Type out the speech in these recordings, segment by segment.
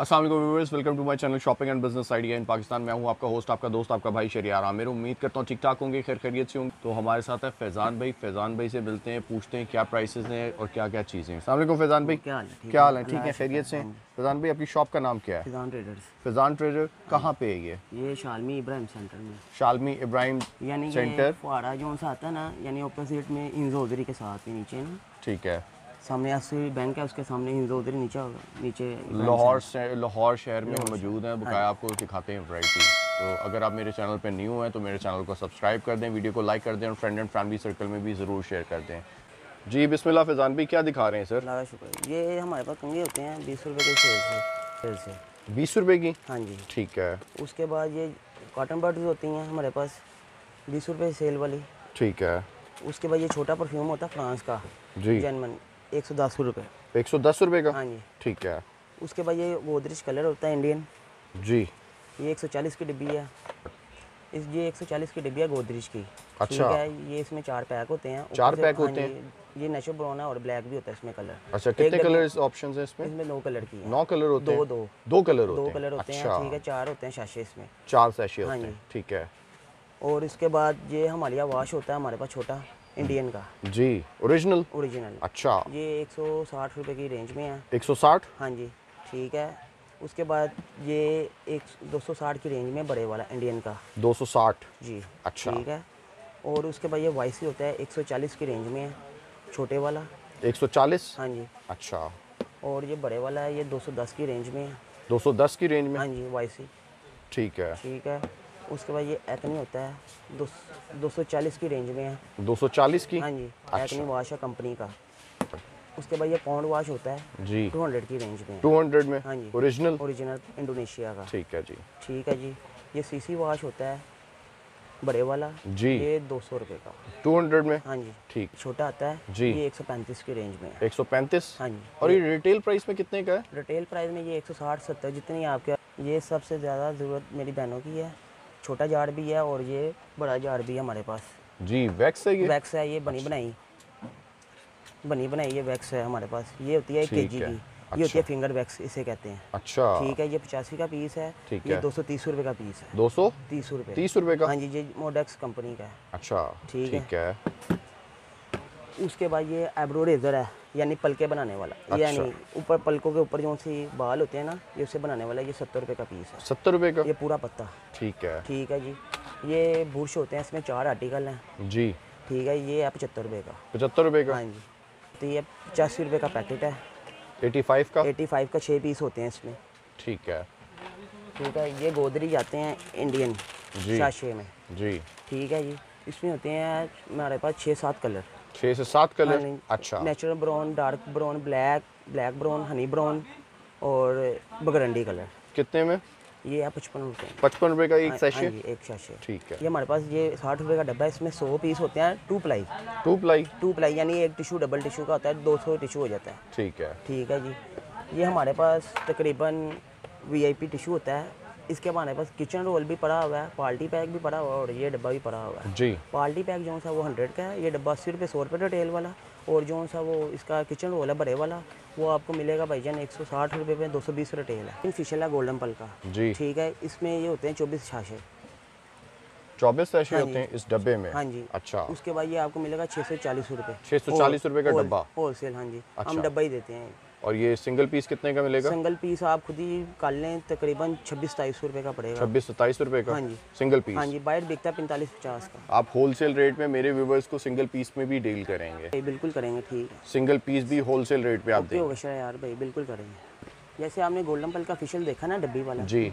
अस्सलाम वालेकुम welcome to my channel shopping and business idea in Pakistan मैं हूँ आपका होस्ट आपका दोस्त आपका भाई शरियार आमिर उम्मीद करता हूँ ठीक ठाक होंगे खैर खैरियत से होंगे। तो हमारे साथ है फैज़ान भाई। फैज़ान भाई से मिलते हैं पूछते हैं क्या प्राइसेस हैं और क्या क्या चीज़ें हैं। अस्सलाम फैज़ान भाई। क्या हाल है? ठीक क्या है, हाल है ठीक है खैरियत से। फैज़ान भाई। अपनी शॉप का नाम क्या है? फिजान ट्रेडर्स फैज़ान ट्रेडर कहाँ पे है ये? ये शालमी इब्राहिम सेंटर में। शालमी इब्राहिम यानी सेंटर फुआरा जो आता है ना यानी ऑपोजिट में इंजोदरी के साथ ही नीचे ना। ठीक है। सामने ऐसे बैंक है उसके सामने इंजोदरी नीचे होगा नीचे लाहौर से लाहौर शहर में हम मौजूद हैं बकाया आपको दिखाते हैं वैरायटी तो अगर आप मेरे चैनल पे न्यू हैं तो मेरे चैनल को सब्सक्राइब कर दें वीडियो को लाइक कर दें और फ्रेंड एंड फैमिली सर्कल में भी ज़रूर शेयर कर दें। जी बिस्मिल्लाह फैज़ान भाई क्या दिखा रहे हैं सर का शुक्र ये हमारे पास कंगे होते हैं बीस रुपए के सेल से सेल से बीस रुपए की? हाँ जी। ठीक है। उसके बाद ये कॉटन बर्ड्स होती हैं हमारे पास बीस रुपए सेल वाली। ठीक है। उसके बाद ये छोटा परफ्यूम होता है फ्रांस का जी। जर्मन एक सौ दस रुपये एक सौ दस रुपये का? हाँ जी। ठीक है। उसके बाद ये गोदरेज कलर होता है इंडियन। जी। ये 140 की डिब्बी है। इस ये 140 की डिब्बी है गोदरेज की। अच्छा। है ये इसमें चार पैक होते हैं। चार पैक हाँ होते जी, ये नेचुरल ब्राउन है और ब्लैक भी होता है इसमें कलर। अच्छा कितने कलर ऑप्शन हैं इसमें? इसमें नौ कलर की है। नौ कलर होते दो हैं? दो दो। कलर होते दो कलर होते हैं अच्छा। ठीक है चार होते हैं शाशे इसमें। चार सैशे हाँ होते हैं ठीक है। और इसके बाद ये हमारे यहाँ वाश होता है हमारे पास छोटा। इंडियन का। जी ओरिजिनल ओरिजिनल अच्छा। ये एक सौ साठ रुपये की रेंज में है। एक सौ साठ? हाँ जी ठीक है। उसके बाद ये एक दो सौ साठ की रेंज में बड़े वाला इंडियन का। दो सौ साठ? जी अच्छा। ठीक है। और उसके बाद ये वाइसी होता है 140 की रेंज में है छोटे वाला। एक सौ चालीस? हाँ जी। अच्छा। और ये बड़े वाला है ये 210 की रेंज में है। दो सौ दस की रेंज में? हाँ जी वाइसी ठीक है। ठीक है। उसके बाद ये एक्नी होता है दो दो सौ चालीस की रेंज में है। दो सौ चालीस की? हाँ जी अच्छा। एक्नी वाश है कंपनी का। उसके बाद ये पाउंड वाश होता है जी। 200 की रेंज में है। टू हंड्रेड में? हाँ जी। ओरिजिनल ओरिजिनल इंडोनेशिया का। ठीक है जी। ठीक है जी। ये सीसी वाश होता है बड़े वाला जी। ये दो सौ रुपये का। टू हंड्रेड में? हाँ जी। ठीक। छोटा आता है जी। ये 135 की रेंज में एक सौ पैंतीस? हाँ जी। और ये रिटेल प्राइस में कितने का है? रिटेल प्राइस में ये 160 70 जितनी आपके ये सबसे ज़्यादा ज़रूरत मेरी बहनों की है। छोटा जार भी है और ये बड़ा जार भी है हमारे पास। जी वैक्स है ये? वैक्स है ये बनी बनाई। बनी बनाई ये वैक्स है हमारे पास। ये होती है एक के जी की। ये होती अच्छा। है फिंगर वैक्स इसे कहते हैं। अच्छा। ठीक है ये पचासी का पीस है। ठीक ये दो सौ तीस रूपए का पीस है। दो सौ? तीस रूपए। तीस रूपए का? हाँ जी ये मोडेक्स कंपनी का है। अच्छा ठीक है। उसके बाद ये एब्रो रेजर है यानी पलके बनाने वाला। अच्छा। यानी ऊपर पलकों के ऊपर जो सी बाल होते हैं ना ये उससे बनाने वाला ये सत्तर रुपये का पीस है। सत्तर रुपए का? ये पूरा पत्ता। ठीक है। ठीक है जी। ये बुरश होते हैं इसमें चार आर्टिकल हैं। जी। ठीक है ये है पचहत्तर रुपये का। पचहत्तर रुपए का? हाँ जी। तो ये पचासी रुपये का पैकेट है। एटी फाइव का? एटी फाइव का छः पीस होते हैं इसमें। ठीक है। ठीक है ये गोदरी आते हैं इंडियन जी। में। जी। ठीक है जी। इसमें होते हैं हमारे पास छः सात कलर छः से सात कलर? अच्छा। Natural brown dark brown black black brown honey brown और बगरंडी कलर। कितने में? ये है पचपन रुपये पचपन रुपए का एक हाँ सैशे एक शाशे ठीक है। ये हमारे पास ये साठ रुपये का डब्बा है इसमें सौ पीस होते हैं two ply two ply two ply यानी एक टिशू डबल टिशू का होता है दो सौ टिशू हो जाता है। ठीक है। ठीक है जी। ये हमारे पास तकरीबन वीआईपी टिशू होता है इसके हमारे पास किचन रोल भी पड़ा हुआ है पार्टी पैक भी पड़ा हुआ है और ये डब्बा भी पड़ा हुआ है। जी। पार्टी पैक जो सा वो हंड्रेड का है ये डब्बा अस्सी रुपये सौ रुपये रिटेल वाला और जो सा वो इसका किचन रोल है बड़े वाला वो आपको मिलेगा भाईजान एक सौ साठ रुपये में दो सौ बीस रिटेल है। इन फिशल है गोल्डन पल का। जी। ठीक है इसमें ये होते हैं चौबीस छाछे। चौबीस सैशे हाँ होते हैं इस डब्बे में? हाँ जी। अच्छा। उसके बाद ये आपको मिलेगा छः सौ चालीस रुपए। छह सौ चालीस रुपए का डब्बा। होल सेल हाँ जी। अच्छा। हम डब्बा ही देते हैं। और ये सिंगल पीस कितने का मिलेगा? सिंगल पीस आप खुद ही काट लें तकरीबन छब्बीस सताईस रुपये का पड़ेगा। छब्बीस सत्ताईस रुपए का? हाँ जी। सिंगल पीस हाँ जी बाइट बिकता है पैंतालीस पचास का। आप होलसेल रेट में मेरे व्यूवर्स को सिंगल पीस में भी डील करेंगे। बिल्कुल करेंगे ठीक है। सिंगल पीस भी होलसेल रेट पे आप देंगे। यार भाई बिल्कुल करेंगे। जैसे आपने गोल्डन पल का फिशल देखा ना डब्बी वाला? जी।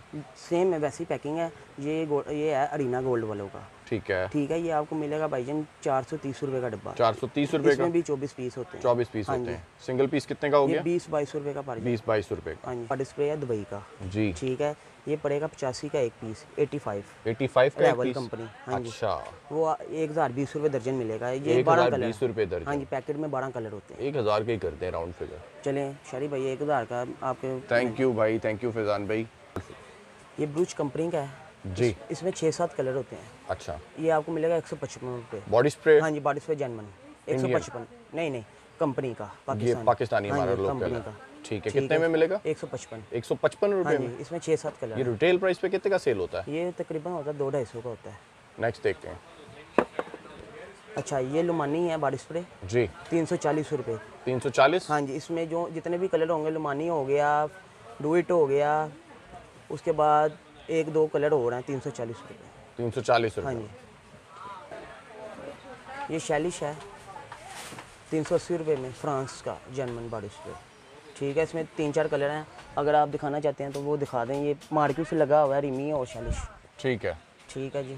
सेम है वैसी पैकिंग है। ये ये है अरीना गोल्ड वालों का। ठीक है। ठीक है ये आपको मिलेगा भाई भाईजान चार सौ तीस रुपये का डब्बा। चार सौ तीस रुपए का? भी चौबीस पीस होते हैं। चौबीस पीस हाँ होते हैं। सिंगल पीस कितने का हो गया? बीस बाईस रुपये का बीस बाईस रुपए का। हाँ डिस्प्ले है दुबई का। जी। ठीक है ये पड़ेगा पचासी का एक piece eighty five. Eighty five का एक लेवल पीस? कंपनी हाँ जी। अच्छा। वो एक हज़ार बीस रुपये दर्जन मिलेगा। ये बारह कलर। बीस रुपए हाँ जी पैकेट में बारह कलर होते हैं। एक हज़ार का ही करते हैं राउंड फिगर। चलें शरी भाई एक हज़ार का आपके थैंक यू भाई थैंक यू फैजान भाई। ये ब्रूच कंपनी का है। जी। इसमें छः सात कलर होते हैं। अच्छा। ये आपको मिलेगा एक सौ पचपन रुपये बॉडी स्प्रे हाँ जी बॉडी स्प्रे जैनमन एक सौ पचपन। नहीं नहीं कंपनी का ये पाकिस्तान। पाकिस्तानी हाँ हमारा लोकल है। का। ठीक है कितने में मिलेगा? एक सौ पचपन। एक सौ पचपन हाँ रुपये जी में इसमें छः सात ये कलर रिटेल प्राइस पे कितने का सेल होता है? ये तकरीबन होता है दो ढाई सौ का होता है। नेक्स्ट देखते हैं। अच्छा ये लुमानी है बारिश स्प्रे जी। तीन सौ चालीस रुपये तीन सौ चालीस? हाँ जी इसमें जो जितने भी कलर होंगे लुमानी हो गया डुइट हो गया उसके बाद एक दो कलर हो रहे हैं तीन सौ चालीस रुपये तीन सौ चालीस हाँ जी। ये शैलिश है तीन सौ अस्सी रुपये में फ्रांस का जर्मन बॉडी स्प्रे। ठीक है इसमें तीन चार कलर हैं अगर आप दिखाना चाहते हैं तो वो दिखा दें। ये मार्केट से लगा हुआ है रिमी और शैलिश। ठीक है। ठीक है जी।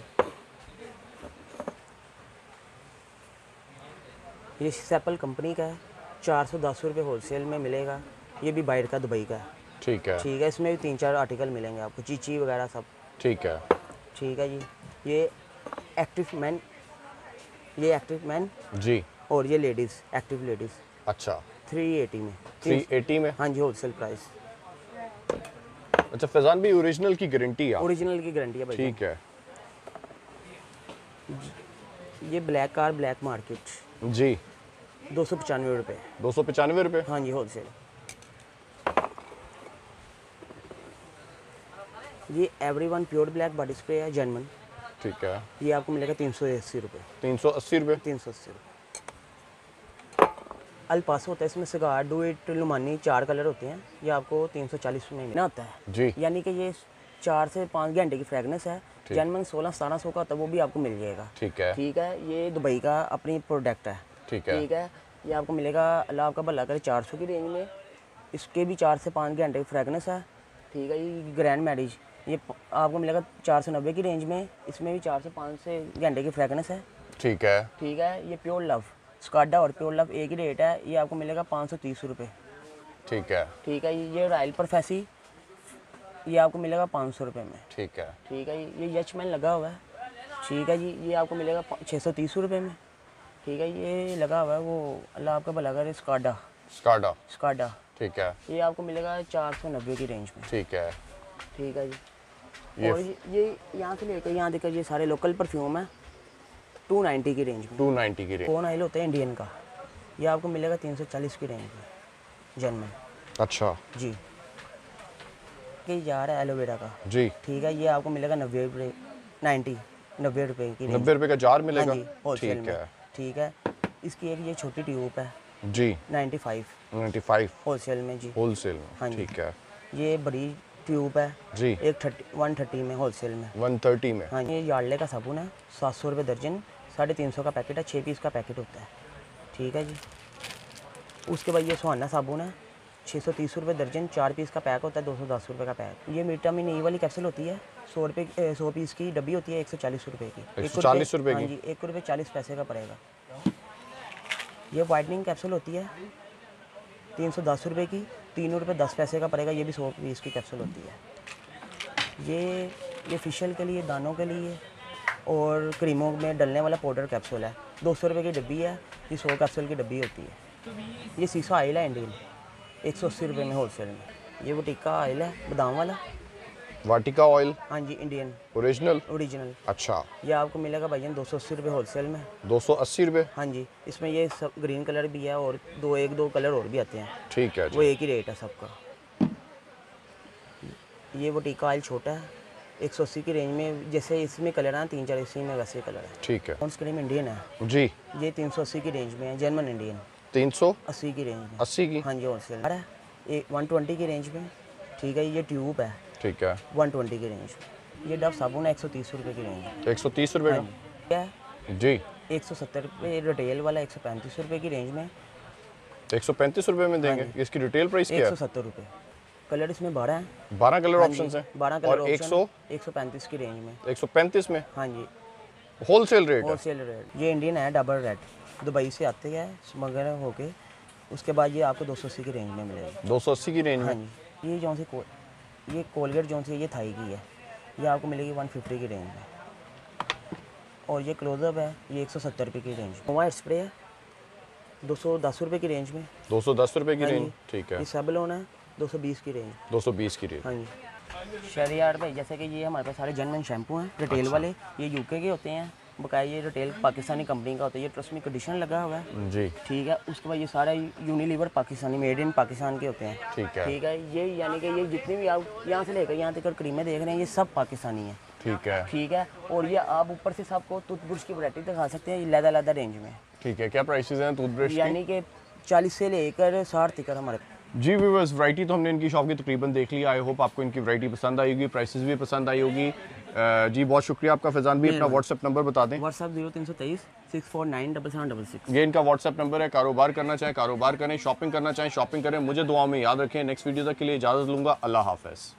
ये सैपल कंपनी का है चार सौ दस रुपये होल सेल में मिलेगा। ये भी बाहर का दुबई का है। ठीक है। ठीक है इसमें भी तीन चार आर्टिकल मिलेंगे आपको चीची वगैरह सब। ठीक है। ठीक है जी। ये एक्टिव मैन ये एक्टिव मैन जी। और ये लेडीज़ एक्टिव लेडीज़ अच्छा। थ्री एटी में। थ्री एटी में? हाँ जी होलसेल प्राइस अच्छा फैजान भी ओरिजिनल की गारंटी है। ओरिजिनल की गारंटी है भाई ठीक है। ये ब्लैक कार ब्लैक मार्केट जी। दो सौ पचानवे रुपये दो सौ पचानवे रुपये हाँ जी होलसेल ये every one pure black body spray है जर्मन ठीक है। ये आपको मिलेगा तीन सौ अस्सी रुपये तीन सौ अस्सी रुपये तीन सौ अस्सी रुपये अल्पास होता है इसमें सिगार डुइट लुमानी चार कलर होते हैं। ये आपको तीन सौ चालीस में मिलना होता है। जी। यानी कि ये चार से पाँच घंटे की फ्रेगनेंस है। ठीक। जर्मन सोलह सतारह सौ का होता है वो भी आपको मिल जाएगा। ठीक है। ठीक है ये दुबई का अपनी प्रोडक्ट है। ठीक है। ठीक है ये आपको मिलेगा अल्लाह आपका भला करे चार सौ की रेंज में। इसके भी चार से पाँच घंटे की फ्रेगनेंस है। ठीक है ये ग्रैंड मैरिज ये आपको मिलेगा चार सौ नब्बे की रेंज में। इसमें भी चार से पाँच से घंटे की फ्रेगनेंस है। ठीक है। ठीक है? ये प्योर लव स्काडा और प्योर लव एक ही रेट है। ये आपको मिलेगा पाँच सौ तीस रुपये ठीक है। ठीक है? ये रॉयल परफेसी ये आपको मिलेगा पाँच सौ रुपये में। ठीक है। ठीक है? ये यचमैन लगा हुआ है। ठीक है जी? ये आपको मिलेगा छः सौ तीस रुपये में। ठीक है? ये लगा हुआ है वो अल्लाह आपका भला करे स्काडा स्काडा स्काडा ठीक है। ये आपको मिलेगा चार सौ नब्बे की रेंज में। ठीक है। ठीक है जी? और ये ये यहाँ से लेकर यहाँ देखकर ये सारे लोकल परफ्यूम है। टू नाइन्टी की रेंज में। टू नाइन्टी की रेंज कौन ऑयल होता है इंडियन का? ये आपको मिलेगा तीन सौ चालीस की रेंज में जर्मन अच्छा। जी। ये जा रहा है एलोवेरा का। जी। ठीक है ये आपको मिलेगा नब्बे रुपये नाइन्टी नब्बे रुपये की नब्बे रुपये का जार हाँ मिलेगा? जी होलसेल ठीक है। ठीक है। इसकी एक ये छोटी ट्यूब है। जी। 95 नाइन्टी फाइव होलसेल में जी। होल में। हाँ ठीक है। ये बड़ी ट्यूब है। जी। एक थर्टी वन थर्टी में होलसेल में। वन थर्टी में। हाँ ये यार्डले का साबुन है सात सौ रुपये दर्जन साढ़े तीन सौ का पैकेट है छः पीस का पैकेट होता है। ठीक है जी। उसके बाद ये सुहाना साबुन है छः सौ तीस रुपये दर्जन चार पीस का पैक होता है दो सौ दस रुपये का पैक। ये विटामिन ई वाली कैप्सूल होती है सौ रुपये सौ पीस की डब्बी होती है एक सौ चालीस रुपये की। एक 140 रुपये हाँ जी एक रुपये चालीस पैसे का पड़ेगा। ये वाइटनिंग कैप्सूल होती है तीन सौ दस रुपये की तीन रुपये दस पैसे का पड़ेगा, ये भी सौ पीस की कैप्सूल होती है। ये ये फिशल के लिए, दानों के लिए और क्रीमों में डलने वाला पाउडर कैप्सूल है। दो सौ रुपये की डब्बी है, ये सौ कैप्सूल की डब्बी होती है। ये सीसा आयल है इंडियन एक सौ अस्सी रुपये में होलसेल में। ये वो टिक्का आयल है, बादाम वाला। वाटिका ऑयल हाँ जी इंडियन ओरिजिनल ओरिजिनल अच्छा. ये आपको मिलेगा भाईजान दो सौ अस्सी रुपये होलसेल में। दो सौ अस्सी रुपये हाँ जी इसमें ये सब ग्रीन कलर भी है और दो एक दो कलर और भी आते हैं। ठीक है वो एक ही रेट है सबका। ये वो टीका ऑयल छोटा है एक सौ अस्सी की रेंज में जैसे इसमें कलर है तीन चार इसी में वैसे कलर है। ठीक है। कौन क्रीम इंडियन है। जी। ये तीन सौ अस्सी की रेंज में है जर्मन इंडियन तीन सौ अस्सी की रेंज में। अस्सी की? हाँ जी होलसेल वन ट्वेंटी की रेंज में। ठीक है ये ट्यूब है। ठीक है। वन ट्वेंटी की रेंज ये डब साबुन है एक सौ तीस रुपये की रेंज एक सौ तीस रुपये हाँ क्या है जी। एक सौ सत्तर रुपये रिटेल वाला एक सौ पैंतीस रुपये की रेंज में। एक सौ पैंतीस रुपये में देंगे? इसकी रिटेल प्राइस हाँ? एक क्या सौ सत्तर रुपये कलर इसमें बारह हैं। है बारह कलर ऑप्शन हैं। बारह कलर और एक सौ? एक सौ पैंतीस की रेंज में। एक सौ पैंतीस में? हाँ जी। होलसेल रेट है? होलसेल रेट ये इंडियन है डबल रेड दुबई से आते हैं स्मगल होके। उसके बाद ये आपको दो सौ अस्सी की रेंज में मिलेगा। दो सौ अस्सी की रेंज हाँ में? जी। ये जो सी ये कोलगेट जो सी है, ये थाई की है। ये आपको मिलेगी वन फिफ्टी की रेंज में। और ये क्लोजअप है ये एक सौ सत्तर रुपये की रेंज में। मोबाइल स्प्रे है दो सौ दस रुपये की रेंज में। दो सौ दस रुपये की हाँ रेंज ठीक है। ये सेबलोन है दो सौ बीस की रेंज दो सौ बीस की रेंज हाँ जी। शहरी आर्ट भाई जैसे कि ये हमारे पास सारे जनमन शैम्पू हैं रिटेल वाले ये यूके के होते हैं। बकाया ये रिटेल पाकिस्तानी कंपनी का होता है ये ट्रस्ट में कंडीशन लगा हुआ है। जी। ठीक है उसके बाद ये सारा Unilever Pakistani made in Pakistan के होते हैं। ठीक है। ठीक है ये यानी कि ये जितनी भी आप यहाँ से लेकर यहाँ तक क्रीमें देख रहे हैं ये सब पाकिस्तानी है। ठीक है। ठीक है और ये आप ऊपर से सबको टूथब्रश की वरायटी दिखा सकते हैं ये लैदा लैदा रेंज में। ठीक है क्या प्राइसेस हैं टूथब्रश यानी कि चालीस से लेकर साठ तक हमारे जी व्यूवर्स वैरायटी तो हमने इनकी शॉप की तकरीबन देख ली। आई होप आपको इनकी वैरायटी पसंद आई होगी प्राइसेस भी पसंद आई होगी। जी बहुत शुक्रिया आपका फैजान भी अपना व्हाट्सएप नंबर बता दें। व्हाट्सअप ज़ीरो तीन सौ तेईस six four nine double seven double six ये इनका व्हाट्सअप नंबर है कारोबार करना चाहे कारोबार करें शॉपिंग करना चाहें शॉपिंग करें। मुझे दुआ में याद रखें। नेक्स्ट वीडियो तक के लिए इजाज़त लूँगा। अल्लाह हाफ़िज़।